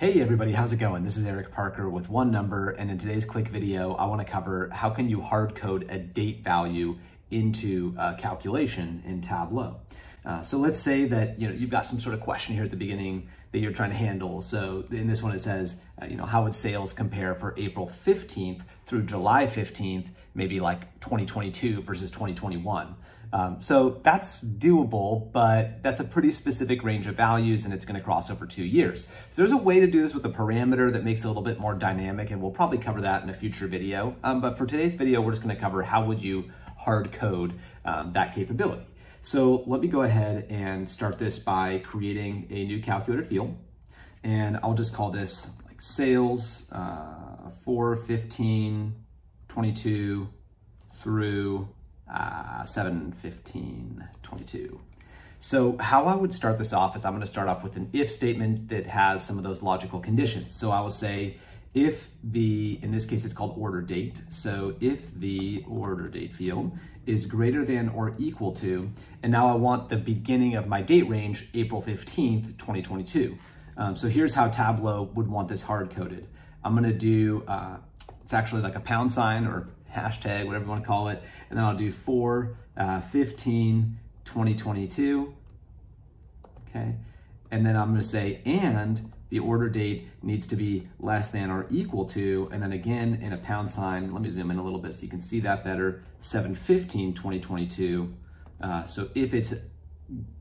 Hey everybody, how's it going? This is Eric Parker with One Number, and in today's quick video, I want to cover how can you hard code a date value into a calculation in Tableau. Uh, so let's say that you know you've got some sort of question here at the beginning that you're trying to handle. So in this one it says, uh, you know, how would sales compare for April 15th through July 15th, maybe like 2022 versus 2021? Um, so that's doable, but that's a pretty specific range of values and it's gonna cross over two years. So there's a way to do this with a parameter that makes it a little bit more dynamic and we'll probably cover that in a future video. Um, but for today's video, we're just gonna cover how would you hard code um, that capability. So let me go ahead and start this by creating a new calculated field. And I'll just call this like sales uh, 4, 15, 22 through uh, 7, 15, 22. So how I would start this off is I'm going to start off with an if statement that has some of those logical conditions. So I will say if the, in this case it's called order date, so if the order date field is greater than or equal to, and now I want the beginning of my date range, April 15th, 2022. Um, so here's how Tableau would want this hard coded. I'm gonna do, uh, it's actually like a pound sign or hashtag, whatever you wanna call it, and then I'll do 4, uh, 15, 2022, okay? And then I'm gonna say, and the order date needs to be less than or equal to, and then again in a pound sign, let me zoom in a little bit so you can see that better, 715 2022. Uh, so if it's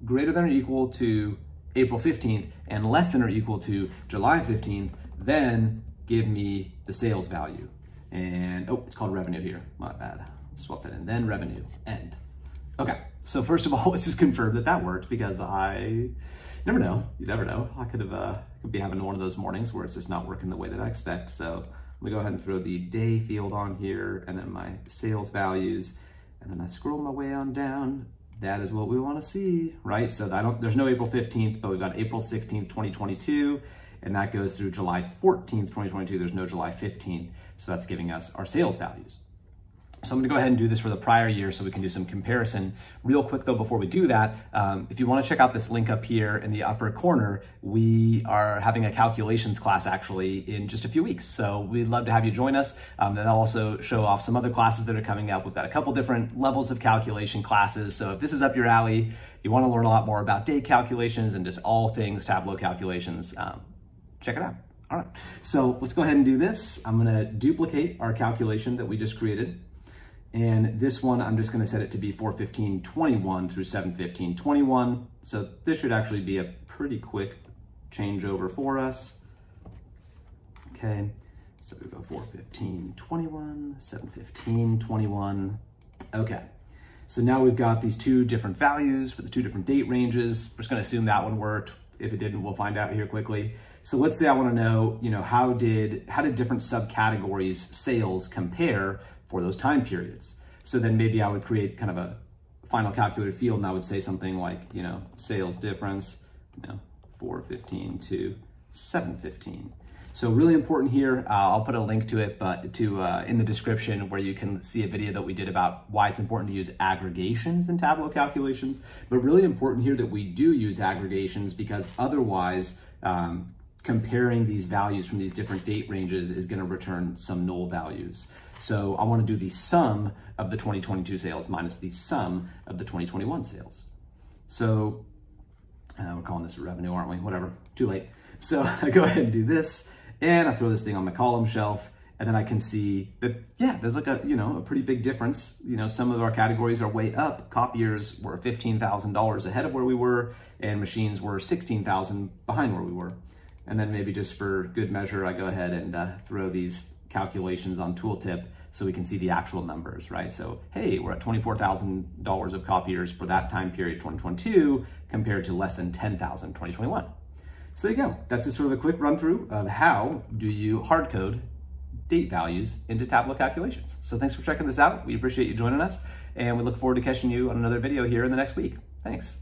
greater than or equal to April 15th and less than or equal to July 15th, then give me the sales value. And, oh, it's called revenue here, my bad. Swap that in, then revenue, end. Okay, so first of all, let's just confirm that that worked because I never know. You never know. I could have uh, could be having one of those mornings where it's just not working the way that I expect. So I'm gonna go ahead and throw the day field on here and then my sales values. And then I scroll my way on down. That is what we wanna see, right? So I don't, there's no April 15th, but we've got April 16th, 2022, and that goes through July 14th, 2022. There's no July 15th. So that's giving us our sales values. So I'm gonna go ahead and do this for the prior year so we can do some comparison. Real quick though, before we do that, um, if you wanna check out this link up here in the upper corner, we are having a calculations class actually in just a few weeks. So we'd love to have you join us. Um, and I'll also show off some other classes that are coming up. We've got a couple different levels of calculation classes. So if this is up your alley, you wanna learn a lot more about date calculations and just all things Tableau calculations, um, check it out. All right, so let's go ahead and do this. I'm gonna duplicate our calculation that we just created. And this one, I'm just gonna set it to be 415.21 through 715.21. So this should actually be a pretty quick changeover for us. Okay, so we go 415.21, 715.21. Okay, so now we've got these two different values for the two different date ranges. We're just gonna assume that one worked. If it didn't, we'll find out here quickly. So let's say I wanna know, you know, how did, how did different subcategories sales compare for those time periods. So then maybe I would create kind of a final calculated field and I would say something like, you know, sales difference, you know, 415 to 715. So really important here, uh, I'll put a link to it, but to uh, in the description where you can see a video that we did about why it's important to use aggregations in Tableau calculations. But really important here that we do use aggregations because otherwise um, comparing these values from these different date ranges is gonna return some null values. So I wanna do the sum of the 2022 sales minus the sum of the 2021 sales. So uh, we're calling this revenue, aren't we? Whatever, too late. So I go ahead and do this and I throw this thing on my column shelf and then I can see that, yeah, there's like a, you know, a pretty big difference. You know, some of our categories are way up. Copiers were $15,000 ahead of where we were and machines were 16,000 behind where we were. And then maybe just for good measure, I go ahead and uh, throw these calculations on tooltip so we can see the actual numbers, right? So, hey, we're at $24,000 of copiers for that time period, 2022, compared to less than 10,000 2021. So there you go. That's just sort of a quick run through of how do you hard code date values into Tableau calculations. So thanks for checking this out. We appreciate you joining us and we look forward to catching you on another video here in the next week. Thanks.